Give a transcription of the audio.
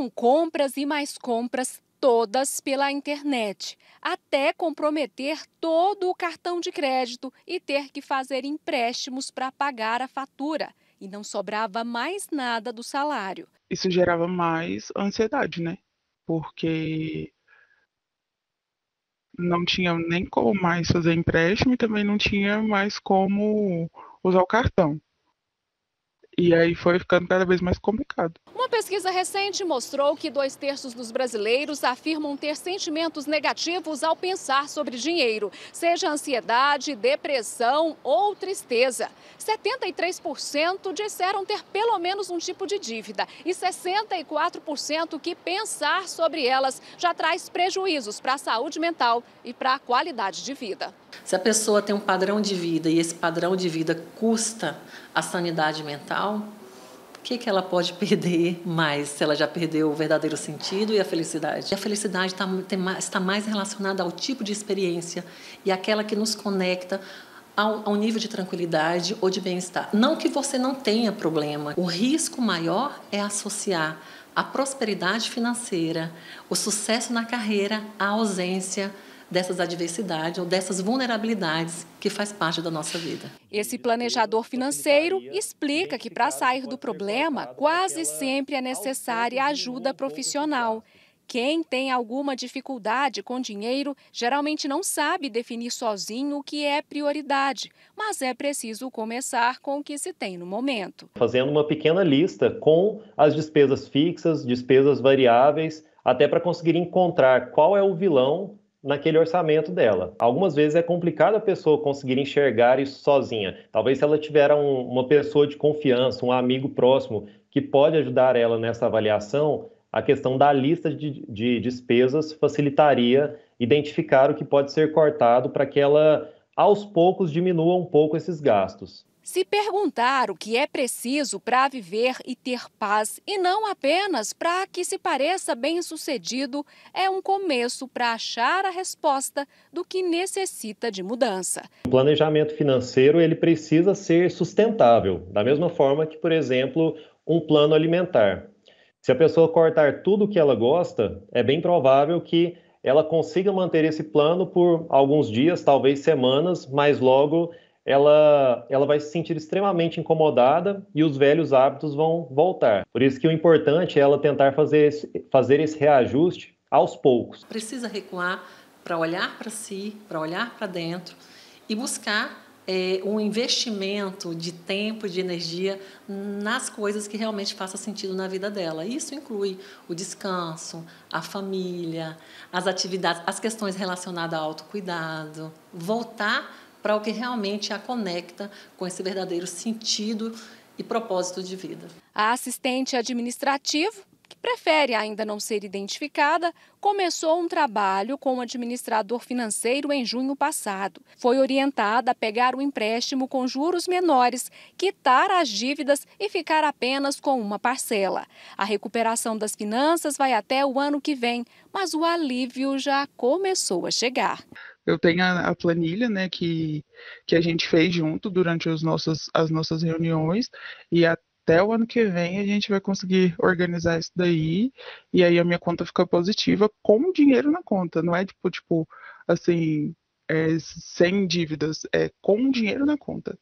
Eram compras e mais compras, todas pela internet, até comprometer todo o cartão de crédito e ter que fazer empréstimos para pagar a fatura. E não sobrava mais nada do salário. Isso gerava mais ansiedade, né? Porque não tinha nem como mais fazer empréstimo e também não tinha mais como usar o cartão. E aí foi ficando cada vez mais complicado. Pesquisa recente mostrou que dois terços dos brasileiros afirmam ter sentimentos negativos ao pensar sobre dinheiro, seja ansiedade, depressão ou tristeza. 73% disseram ter pelo menos um tipo de dívida e 64% que pensar sobre elas já traz prejuízos para a saúde mental e para a qualidade de vida. Se a pessoa tem um padrão de vida e esse padrão de vida custa a sanidade mental, que, que ela pode perder mais se ela já perdeu o verdadeiro sentido e a felicidade? A felicidade tá, tem, está mais relacionada ao tipo de experiência e aquela que nos conecta ao, ao nível de tranquilidade ou de bem-estar. Não que você não tenha problema, o risco maior é associar a prosperidade financeira, o sucesso na carreira à ausência dessas adversidades ou dessas vulnerabilidades que faz parte da nossa vida. Esse planejador financeiro explica que para sair do problema, quase sempre é necessária ajuda profissional. Quem tem alguma dificuldade com dinheiro geralmente não sabe definir sozinho o que é prioridade, mas é preciso começar com o que se tem no momento. Fazendo uma pequena lista com as despesas fixas, despesas variáveis, até para conseguir encontrar qual é o vilão naquele orçamento dela. Algumas vezes é complicado a pessoa conseguir enxergar isso sozinha. Talvez se ela tiver um, uma pessoa de confiança, um amigo próximo que pode ajudar ela nessa avaliação, a questão da lista de, de despesas facilitaria identificar o que pode ser cortado para que ela aos poucos diminua um pouco esses gastos. Se perguntar o que é preciso para viver e ter paz, e não apenas para que se pareça bem-sucedido, é um começo para achar a resposta do que necessita de mudança. O planejamento financeiro ele precisa ser sustentável, da mesma forma que, por exemplo, um plano alimentar. Se a pessoa cortar tudo o que ela gosta, é bem provável que ela consiga manter esse plano por alguns dias, talvez semanas, mas logo ela, ela vai se sentir extremamente incomodada e os velhos hábitos vão voltar. Por isso que o importante é ela tentar fazer esse, fazer esse reajuste aos poucos. Precisa recuar para olhar para si, para olhar para dentro e buscar é, um investimento de tempo, de energia nas coisas que realmente façam sentido na vida dela. Isso inclui o descanso, a família, as atividades, as questões relacionadas ao autocuidado, voltar para o que realmente a conecta com esse verdadeiro sentido e propósito de vida. A assistente administrativo, que prefere ainda não ser identificada, começou um trabalho com o administrador financeiro em junho passado. Foi orientada a pegar o empréstimo com juros menores, quitar as dívidas e ficar apenas com uma parcela. A recuperação das finanças vai até o ano que vem, mas o alívio já começou a chegar eu tenho a, a, planilha, né, que, que a gente fez junto durante os nossos, as nossas reuniões, e até o ano que vem a gente vai conseguir organizar isso daí, e aí a minha conta fica positiva com dinheiro na conta, não é tipo, tipo assim, é, sem dívidas, é com dinheiro na conta.